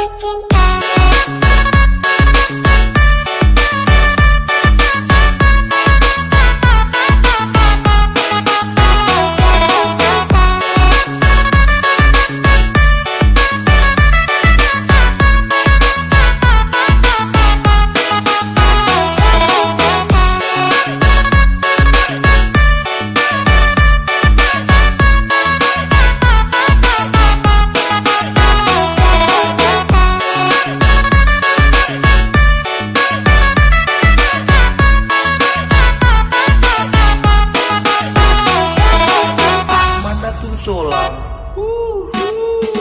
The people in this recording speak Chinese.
taking 够了。呜呼。